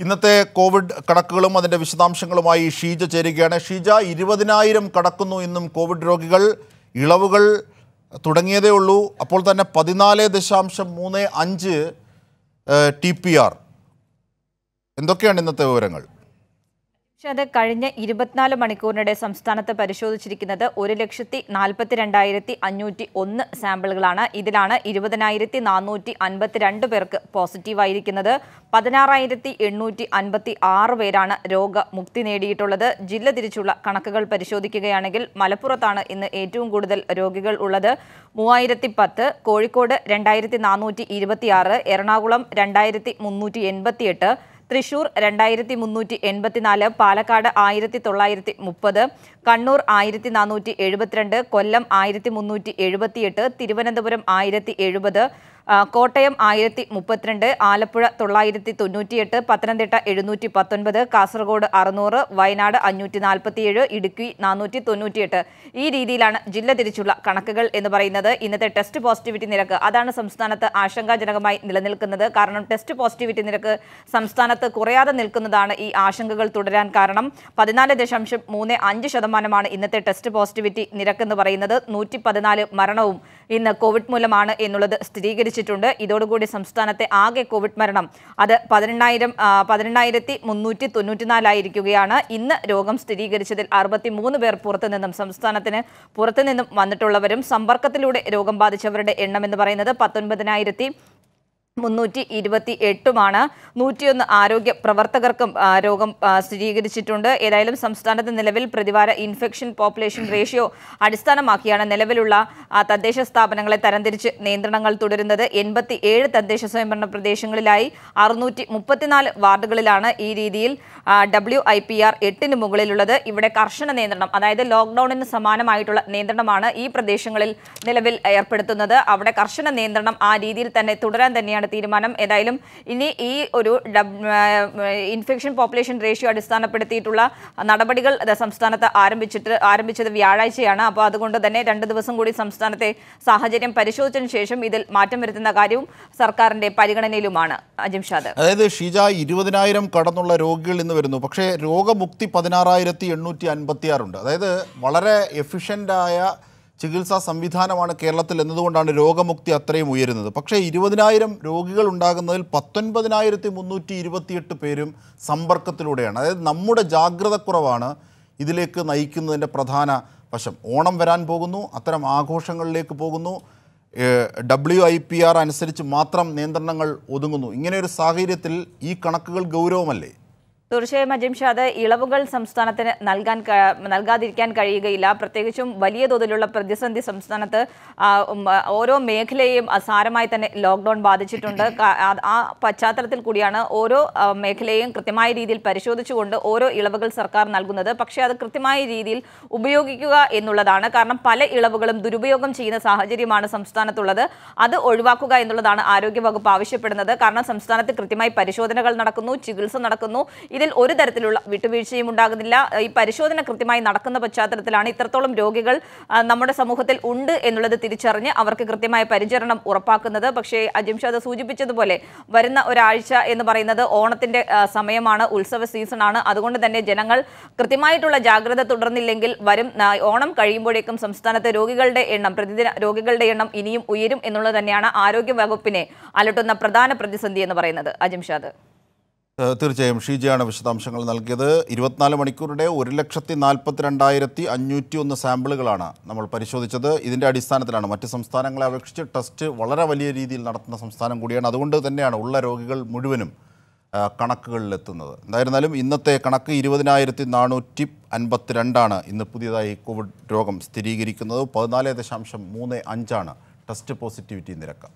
ഇന്നത്തെ കോവിഡ് കണക്കുകളും അതിന്റെ വിശദാംശങ്ങളുമായി ഷീജ ചേരുകയാണ്. ഷീജ ഇരുപതിനായിരം കടക്കുന്നു ഇന്നും കോവിഡ് രോഗികൾ. ഇളവുകൾ തുടങ്ങിയതേ ഉള്ളൂ. അപ്പോൾ തന്നെ പതിനാല് ദശാംശം മൂന്ന് അഞ്ച് ടി പി ആർ. എന്തൊക്കെയാണ് ഇന്നത്തെ വിവരങ്ങൾ? പക്ഷേ അത് കഴിഞ്ഞ ഇരുപത്തിനാല് മണിക്കൂറിനിടെ സംസ്ഥാനത്ത് പരിശോധിച്ചിരിക്കുന്നത് ഒരു ലക്ഷത്തി നാൽപ്പത്തി രണ്ടായിരത്തി അഞ്ഞൂറ്റി ഒന്ന് സാമ്പിളുകളാണ്. ഇതിലാണ് ഇരുപതിനായിരത്തി നാനൂറ്റി അൻപത്തിരണ്ട് പേർക്ക് പോസിറ്റീവായിരിക്കുന്നത്. പതിനാറായിരത്തി എണ്ണൂറ്റി അൻപത്തി ആറ് പേരാണ് രോഗമുക്തി നേടിയിട്ടുള്ളത്. ജില്ല തിരിച്ചുള്ള കണക്കുകൾ പരിശോധിക്കുകയാണെങ്കിൽ മലപ്പുറത്താണ് ഇന്ന് ഏറ്റവും കൂടുതൽ രോഗികൾ ഉള്ളത്. മൂവായിരത്തി പത്ത് കോഴിക്കോട് രണ്ടായിരത്തി നാനൂറ്റി ഇരുപത്തിയാറ് എറണാകുളം രണ്ടായിരത്തി മുന്നൂറ്റി എൺപത്തിയെട്ട് തൃശൂർ രണ്ടായിരത്തി മുന്നൂറ്റി എൺപത്തിനാല് പാലക്കാട് ആയിരത്തി തൊള്ളായിരത്തി മുപ്പത് കണ്ണൂർ ആയിരത്തി നാനൂറ്റി എഴുപത്തിരണ്ട് കൊല്ലം ആയിരത്തി മുന്നൂറ്റി എഴുപത്തിയെട്ട് തിരുവനന്തപുരം ആയിരത്തി എഴുപത് കോട്ടയം ആയിരത്തി മുപ്പത്തിരണ്ട് ആലപ്പുഴ തൊള്ളായിരത്തി തൊണ്ണൂറ്റിയെട്ട് പത്തനംതിട്ട എഴുന്നൂറ്റി പത്തൊൻപത് കാസർഗോഡ് അറുന്നൂറ് വയനാട് അഞ്ഞൂറ്റി നാൽപ്പത്തിയേഴ് ഇടുക്കി നാനൂറ്റി തൊണ്ണൂറ്റിയെട്ട്. ഈ രീതിയിലാണ് ജില്ല തിരിച്ചുള്ള കണക്കുകൾ എന്ന് പറയുന്നത്. ഇന്നത്തെ ടെസ്റ്റ് പോസിറ്റിവിറ്റി നിരക്ക് അതാണ് സംസ്ഥാനത്ത് ആശങ്കാജനകമായി നിലനിൽക്കുന്നത്. കാരണം ടെസ്റ്റ് പോസിറ്റിവിറ്റി നിരക്ക് സംസ്ഥാനത്ത് കുറയാതെ നിൽക്കുന്നതാണ് ഈ ആശങ്കകൾ തുടരാൻ കാരണം. പതിനാല് ദശാംശം മൂന്ന് അഞ്ച് ശതമാനമാണ് ഇന്നത്തെ ടെസ്റ്റ് പോസിറ്റിവിറ്റി നിരക്ക് എന്ന് പറയുന്നത്. നൂറ്റി പതിനാല് മരണവും ഇന്ന് കോവിഡ് മൂലമാണ് എന്നുള്ളത് സ്ഥിരീകരിച്ചിട്ടുണ്ട് ഇതോടുകൂടി സംസ്ഥാനത്തെ ആകെ കോവിഡ് മരണം അത് പതിനെണ്ണായിരം പതിനെണ്ണായിരത്തി മുന്നൂറ്റി തൊണ്ണൂറ്റിനാലായിരിക്കുകയാണ് ഇന്ന് രോഗം സ്ഥിരീകരിച്ചതിൽ അറുപത്തി മൂന്ന് പേർ പുറത്തുനിന്നും സംസ്ഥാനത്തിന് പുറത്തുനിന്നും വന്നിട്ടുള്ളവരും സമ്പർക്കത്തിലൂടെ രോഗം ബാധിച്ചവരുടെ എണ്ണം എന്ന് പറയുന്നത് പത്തൊൻപതിനായിരത്തി മുന്നൂറ്റി ഇരുപത്തി എട്ടുമാണ് നൂറ്റിയൊന്ന് ആരോഗ്യ പ്രവർത്തകർക്കും രോഗം സ്ഥിരീകരിച്ചിട്ടുണ്ട്. ഏതായാലും സംസ്ഥാനത്ത് നിലവിൽ പ്രതിവാര ഇൻഫെക്ഷൻ പോപ്പുലേഷൻ റേഷ്യോ അടിസ്ഥാനമാക്കിയാണ് നിലവിലുള്ള തദ്ദേശ സ്ഥാപനങ്ങളെ തരംതിരിച്ച് നിയന്ത്രണങ്ങൾ തുടരുന്നത്. എൺപത്തി ഏഴ് തദ്ദേശ സ്വയംഭരണ പ്രദേശങ്ങളിലായി അറുന്നൂറ്റി മുപ്പത്തിനാല് വാർഡുകളിലാണ് ഈ രീതിയിൽ ഡബ്ല്യു ഐ പി ആർ എട്ടിന് മുകളിലുള്ളത്. ഇവിടെ കർശന നിയന്ത്രണം അതായത് ലോക്ക്ഡൌണിന് സമാനമായിട്ടുള്ള നിയന്ത്രണമാണ് ഈ പ്രദേശങ്ങളിൽ നിലവിൽ ഏർപ്പെടുത്തുന്നത്. അവിടെ കർശന നിയന്ത്രണം ആ രീതിയിൽ തന്നെ തുടരാൻ തന്നെയാണ് തീരുമാനം ഏതായാലും ഇനി ഈ ഒരു ഇൻഫെക്ഷൻ പോപ്പുലേഷൻ റേഷ്യോ അടിസ്ഥാനപ്പെടുത്തിയിട്ടുള്ള നടപടികൾ സംസ്ഥാനത്ത് ആരംഭിച്ചിട്ട് ആരംഭിച്ചത് വ്യാഴാഴ്ചയാണ്. അപ്പോൾ അതുകൊണ്ട് തന്നെ രണ്ട് ദിവസം കൂടി സംസ്ഥാനത്തെ സാഹചര്യം പരിശോധിച്ചതിന് ശേഷം ഇതിൽ മാറ്റം വരുത്തുന്ന കാര്യവും സർക്കാരിന്റെ പരിഗണനയിലുമാണ്. അജിംഷാദ് അതായത് ഷീജ ഇരുപതിനായിരം കടന്നുള്ള രോഗികൾ ഇന്ന് വരുന്നു. പക്ഷേ രോഗമുക്തി പതിനാറായിരത്തി എണ്ണൂറ്റി അൻപത്തി ആറുണ്ട് അതായത് വളരെ എഫിഷ്യന്റായ ചികിത്സാ സംവിധാനമാണ് കേരളത്തിൽ എന്നതുകൊണ്ടാണ് രോഗമുക്തി അത്രയും ഉയരുന്നത്. പക്ഷേ ഇരുപതിനായിരം രോഗികൾ ഉണ്ടാകുന്നതിൽ പത്തൊൻപതിനായിരത്തി മുന്നൂറ്റി ഇരുപത്തിയെട്ട് പേരും സമ്പർക്കത്തിലൂടെയാണ്. അതായത് നമ്മുടെ ജാഗ്രതക്കുറവാണ് ഇതിലേക്ക് നയിക്കുന്നതിന്റെ പ്രധാന വശം. ഓണം വരാൻ പോകുന്നു അത്തരം ആഘോഷങ്ങളിലേക്ക് പോകുന്നു. ഡബ്ല്യു ഐ പി ആർ അനുസരിച്ച് മാത്രം നിയന്ത്രണങ്ങൾ ഒതുങ്ങുന്നു. ഇങ്ങനെയൊരു സാഹചര്യത്തിൽ ഈ കണക്കുകൾ ഗൗരവമല്ലേ? തീർച്ചയായും അജിംഷാദ് ഇളവുകൾ സംസ്ഥാനത്തിന് നൽകാൻ നൽകാതിരിക്കാൻ കഴിയുകയില്ല. പ്രത്യേകിച്ചും വലിയ തോതിലുള്ള പ്രതിസന്ധി സംസ്ഥാനത്ത് ഓരോ മേഖലയെയും സാരമായി തന്നെ ലോക്ക്ഡൌൺ ബാധിച്ചിട്ടുണ്ട്. ആ- പശ്ചാത്തലത്തിൽ കൂടിയാണ് ഓരോ മേഖലയെയും കൃത്യമായ രീതിയിൽ പരിശോധിച്ചുകൊണ്ട് ഓരോ ഇളവുകൾ സർക്കാർ നൽകുന്നത്. പക്ഷേ അത് കൃത്യമായ രീതിയിൽ ഉപയോഗിക്കുക എന്നുള്ളതാണ്. കാരണം പല ഇളവുകളും ദുരുപയോഗം ചെയ്യുന്ന സാഹചര്യമാണ് സംസ്ഥാനത്തുള്ളത്. അത് ഒഴിവാക്കുക എന്നുള്ളതാണ് ആരോഗ്യവകുപ്പ് ആവശ്യപ്പെടുന്നത്. കാരണം സംസ്ഥാനത്ത് കൃത്യമായി പരിശോധനകൾ നടക്കുന്നു ചികിത്സ നടക്കുന്നു. ഇതിൽ ഒരു തരത്തിലുള്ള വിട്ടുവീഴ്ചയും ഉണ്ടാകുന്നില്ല. ഈ പരിശോധന കൃത്യമായി നടക്കുന്ന പശ്ചാത്തലത്തിലാണ് ഇത്രത്തോളം രോഗികൾ നമ്മുടെ സമൂഹത്തിൽ ഉണ്ട് എന്നുള്ളത് തിരിച്ചറിഞ്ഞ് അവർക്ക് കൃത്യമായ പരിചരണം ഉറപ്പാക്കുന്നത്. പക്ഷേ അജിംഷാദ് സൂചിപ്പിച്ചതുപോലെ വരുന്ന ഒരാഴ്ച എന്ന് പറയുന്നത് ഓണത്തിന്റെ സമയമാണ് ഉത്സവ സീസണാണ്. അതുകൊണ്ട് തന്നെ ജനങ്ങൾ കൃത്യമായിട്ടുള്ള ജാഗ്രത തുടർന്നില്ലെങ്കിൽ വരും. ഓണം കഴിയുമ്പോഴേക്കും സംസ്ഥാനത്തെ രോഗികളുടെ എണ്ണം പ്രതിദിന രോഗികളുടെ എണ്ണം ഇനിയും ഉയരും എന്നുള്ളത് തന്നെയാണ് ആരോഗ്യ വകുപ്പിനെ അലട്ടുന്ന പ്രധാന പ്രതിസന്ധി എന്ന് പറയുന്നത്. അജിംഷാദ് തീർച്ചയായും ഷീജയാണ് വിശദാംശങ്ങൾ നൽകിയത്. ഇരുപത്തിനാല് മണിക്കൂറിടെ ഒരു ലക്ഷത്തി നാൽപ്പത്തി രണ്ടായിരത്തി അഞ്ഞൂറ്റി ഒന്ന് സാമ്പിളുകളാണ് നമ്മൾ പരിശോധിച്ചത്. ഇതിന്റെ അടിസ്ഥാനത്തിലാണ് മറ്റ് സംസ്ഥാനങ്ങളെ അപേക്ഷിച്ച് ടെസ്റ്റ് വളരെ വലിയ രീതിയിൽ നടത്തുന്ന സംസ്ഥാനം കൂടിയാണ്. അതുകൊണ്ട് തന്നെയാണ് ഉള്ള രോഗികൾ മുഴുവനും കണക്കുകളിലെത്തുന്നത്. എന്തായിരുന്നാലും ഇന്നത്തെ കണക്ക് ഇരുപതിനായിരത്തി നാനൂറ്റി അൻപത്തിരണ്ടാണ് ഇന്ന് പുതിയതായി കോവിഡ് രോഗം സ്ഥിരീകരിക്കുന്നത്. പതിനാല് ദശാംശം മൂന്ന് അഞ്ചാണ് ടെസ്റ്റ് പോസിറ്റിവിറ്റി നിരക്ക്.